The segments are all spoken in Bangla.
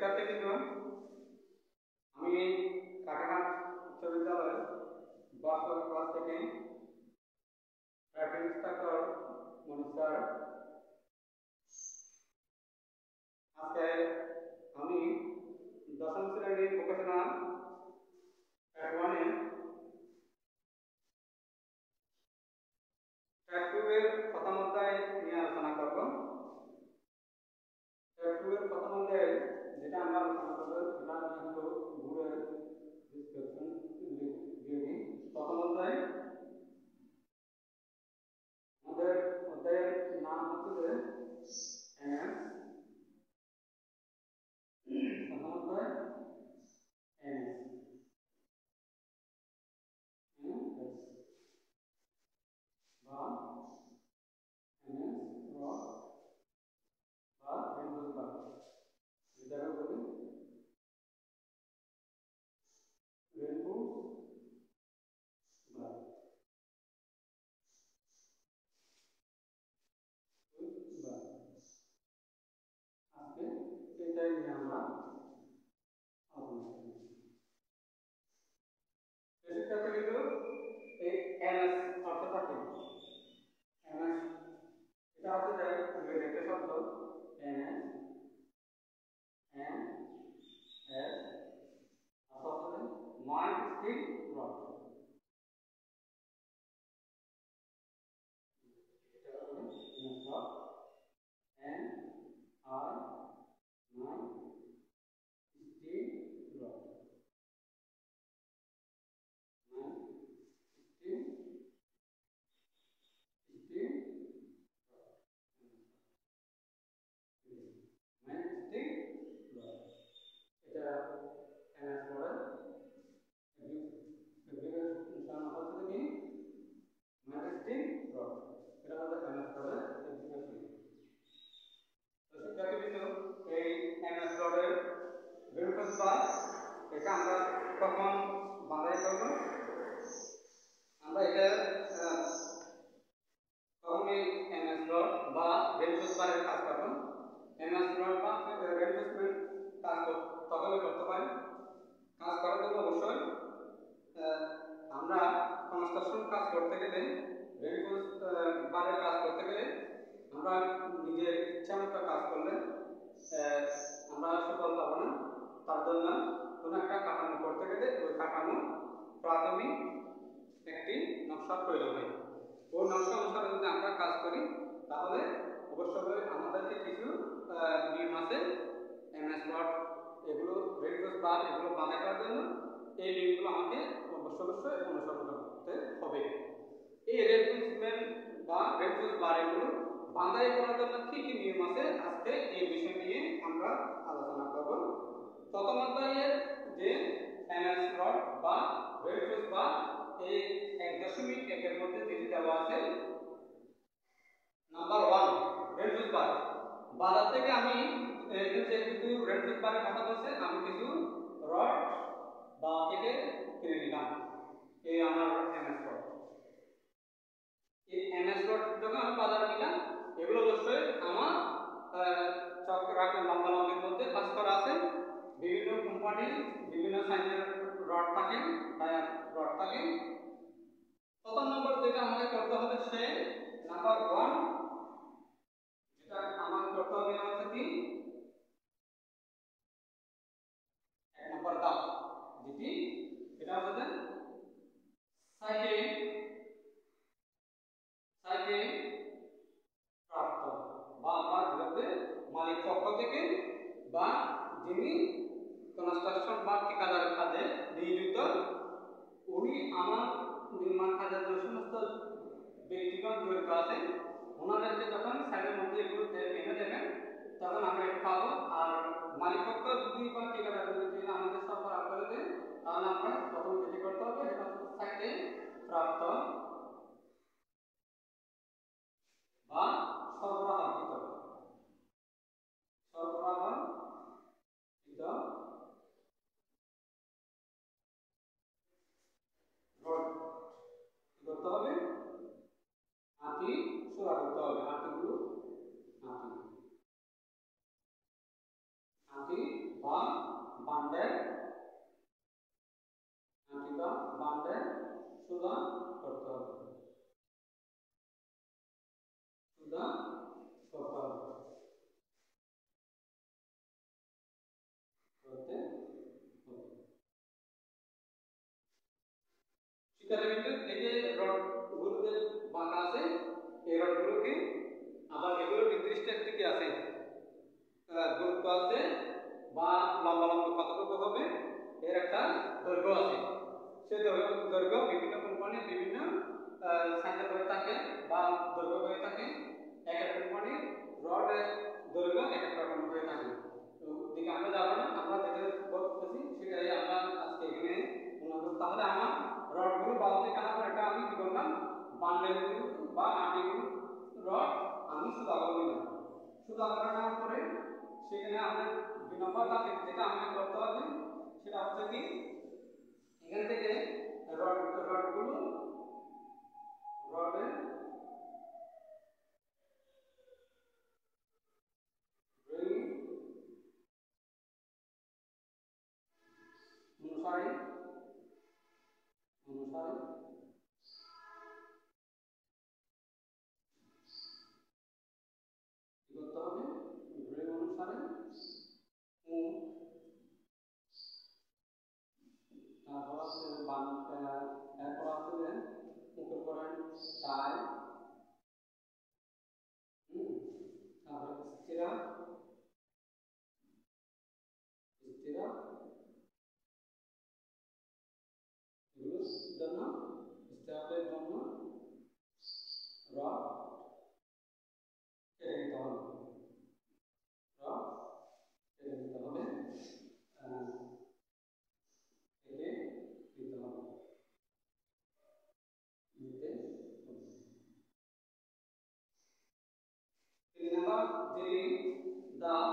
শিক্ষার্থীবৃন্দ আমি কাটাহাট উচ্চ বিদ্যালয় বাস্তব ক্লাস থেকে ইন্সট্রাক্টর মনির স্যার। আজকে আমি দশম শ্রেণির ভোকেশনাল ট্র্যাক ওয়ানে ট্র্যাক টু এর প্রথম অধ্যায় নিয়ে আলোচনা করব। প্রথম অধ্যায় যেটা আমরা আলোচনা করব সেটা আমি একটু ঘুরে ডিসক্রিপশন দিয়ে দিই প্রথম অধ্যায় month. করলে আমরা সফল পাবো না। তার জন্য কোনো একটা কাঠামো করতে গেলে ওই কাঠামো প্রাথমিক একটি নকশার প্রয়োজন হয়। ওই নকশা অনুসারে যদি আমরা কাজ করি, তাহলে অবশ্যই আমাদেরকে কিছু নিয়ম আছে। এমএস ওয়ার্ড, এগুলো রেডিওস বার এগুলো বাঁধা করার জন্য এই নিয়মগুলো আমাকে অবশ্যই অবশ্যই অনুসরণ করতে হবে। এই রেডফুসমেন্ট বা রেডফুস বার এগুলো বাঁধাই করার জন্য কি কি নিয়ম আছে আজকে এই বিষয় নিয়ে আমরা আলোচনা করব। প্রথম অধ্যায়ের যে এমএস রড বা রেডফুস বার এই এক দশমিক একের মধ্যে যেটি দেওয়া আছে নাম্বার ওয়ান রেডফুস বার। বাজার থেকে আমি এ, যে কিছু রেডফুস বারের কথা বলছে আমি কিছু রড বা থেকে কিনে নিলাম এই আমার এমএস রড এই এমএস রড যখন আমি বাজারে নিলাম এগুলো অবশ্যই আমার চক্রাক লম্বা লম্বির মধ্যে কাজ করা আছে বিভিন্ন কোম্পানির বিভিন্ন সাইজের রড থাকে রড প্রথম নম্বর যেটা আমাকে করতে হবে সে নাম্বার ওয়ান যেটা আমার করতে হবে হচ্ছে কি? এক নম্বর দাম যেটি এটা হচ্ছে সাইকেল সাইকেল প্রাপ্ত বা আমরা যেভাবে মালিক পক্ষ থেকে বা যিনি কনস্ট্রাকশন বা ঠিকাদার খাতে নিয়োজিত উনি আমার নির্মাণ কাজের যে সমস্ত ব্যক্তিগত জড়িত আছে, ওনাদেরকে যখন সাইডের মধ্যে এগুলো এনে দেবেন, তখন আমরা এটা পাবো আর মালিকপক্ষ যদি বা ঠিকাদার যদি আমাদের সরবরাহ করে দেয় তাহলে আমরা প্রথম যেটি করতে হবে সেটা হচ্ছে সাইটে প্রাপ্ত বা সরবরাহকৃত সরবরাহকৃত রড কি করতে হবে হাতি সোজা করতে হবে হাতিগুলো হাতি হাতি বা বান্ডেল কিংবা বান্ডেল সুদা করতে হবে করতে হবে করতে হবে শিক্ষার্থী এই যে রডগুলো যে বাঁকা আছে, এই রডগুলোকে আবার এগুলো নির্দিষ্ট একটি কি আছে? গুরুত্ব আছে বা লম্বা লম্বা কতটুকু হবে? এর একটা দৈর্ঘ্য আছে। সেই দৈর্ঘ্য বিভিন্ন কোম্পানির বিভিন্ন সাইকেল হয়ে থাকে বা দৈর্ঘ্য হয়ে থাকে। এক এক কোম্পানির রডের দৈর্ঘ্য এক এক রকম হয়ে থাকে। তো আমরা যাব না, আমরা যেটা বলতেছি সেটাই আমরা আজকে এখানে তাহলে আমার রডগুলো বালতি করে এটা আমি কী করলাম? বান্ডেলগুলো বা আটিগুলো রড আমি সুদা করে দিলাম সুদা করে নেওয়ার পরে সেখানে আমাদের দুই নম্বর যেটা আমাকে করতে হবে সেটা হচ্ছে কি এখান থেকে রড রডগুলো five the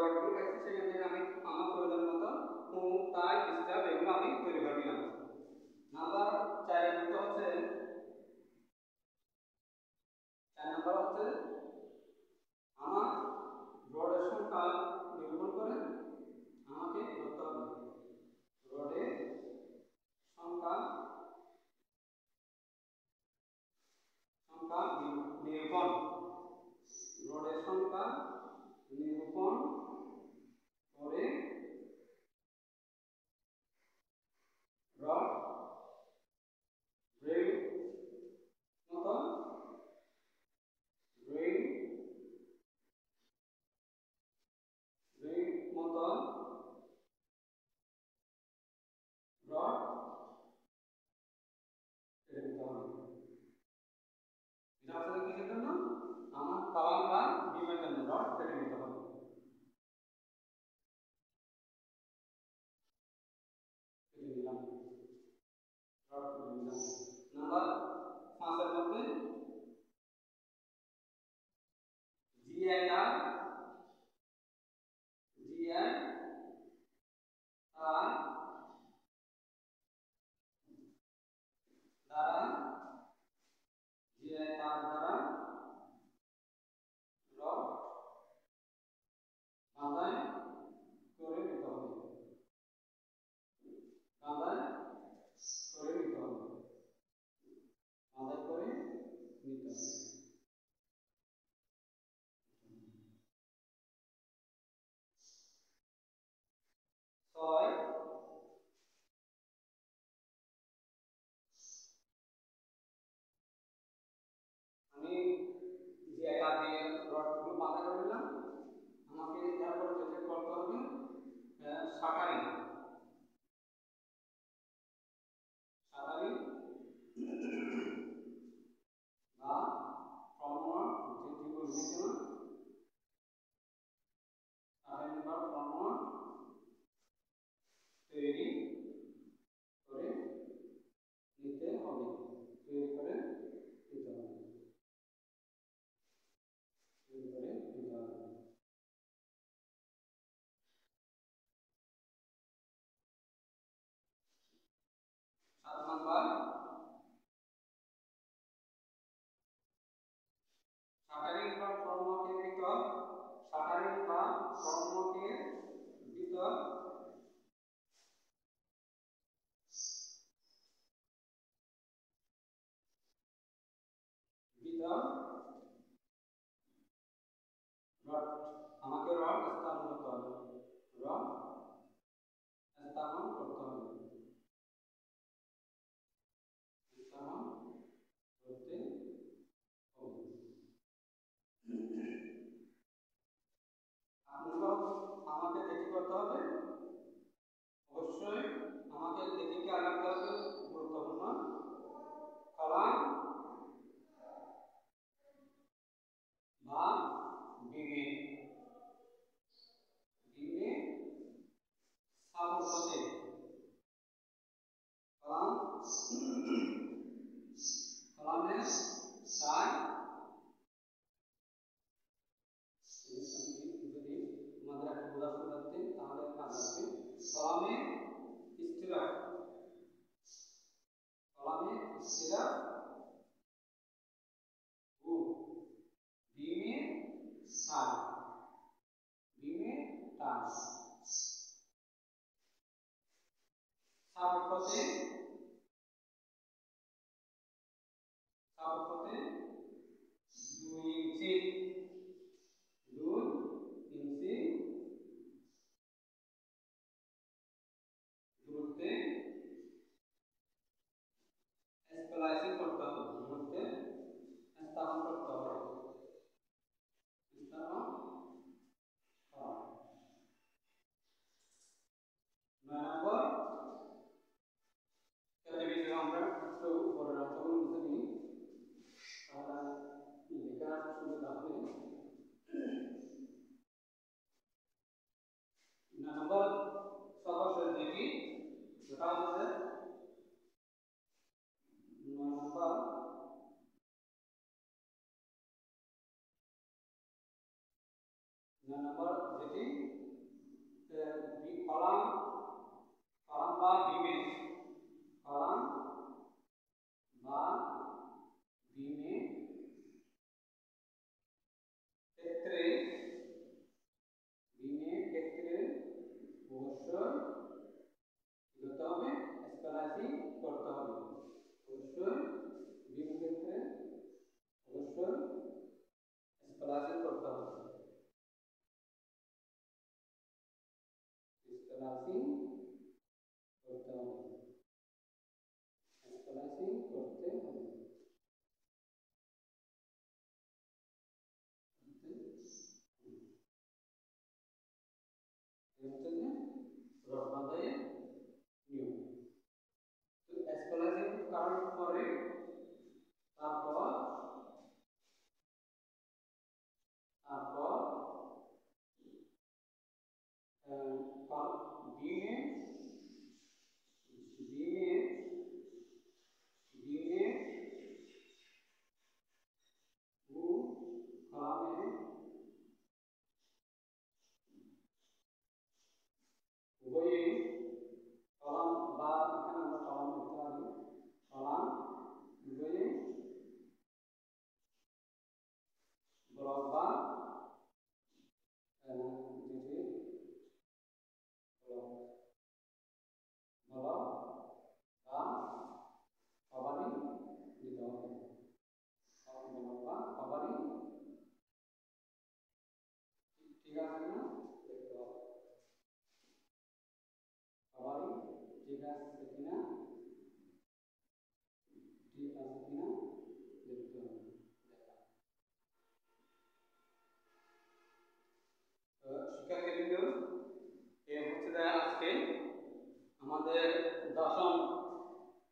রডগুলো আছে সেখান থেকে আমি আমার প্রয়োজন মতো মুখ তাই স্টাফ এগুলো আমি with আমি যে রডগুলো আমাকে তারপর কল করবেন নম্বর যেটি কলাম কলাম বা বিমে ঠিক আছে না দেখতে ঠিক আছে কিনা ঠিক আছে কিনা হবে হচ্ছে আজকে আমাদের দশম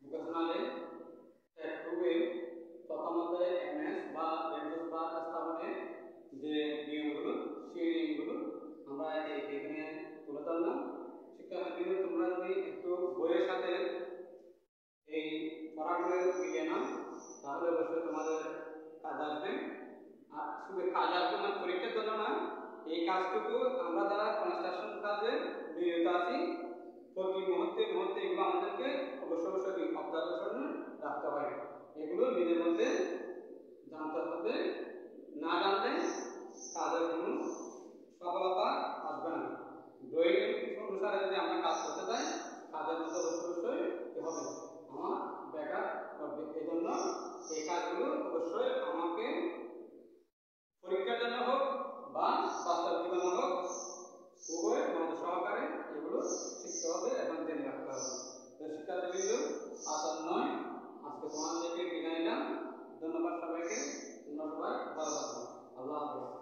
ভোকেশনালে তাহলে অবশ্যই তোমাদের কাজ আসবে। আর শুধু কাজ আসবে মানে পরীক্ষার জন্য না এই কাজটুকু আমরা যারা কনস্ট্রাকশন কাজে নিয়োজিত আছি, প্রতি মুহূর্তে মুহূর্তে এগুলো আমাদেরকে অবশ্য অবশ্যই অবজারভেশন রাখতে হয় এগুলো নিজের মধ্যে জানতে হবে। না জানলে কাজের কোনো সফলতা আসবে না। ড্রয়িং অনুসারে যদি আমরা কাজ করতে চাই, কাজের মধ্যে অবশ্যই অবশ্যই হবে? আমার ব্যাকআপ করবে এজন্য এই কাজগুলো অবশ্যই আমাকে পরীক্ষার জন্য হোক বা বাস্তব জীবনে হোক, উভয় মন সহকারে এগুলো শিখতে হবে এবং জেনে রাখতে হবে। তো বিন্দু আসল নয়। আজকে তোমাদেরকে বিদায় নিলাম। ধন্যবাদ সবাইকে। ধন্যবাদ সবাই ভালো থাকো। আল্লাহ হাফেজ।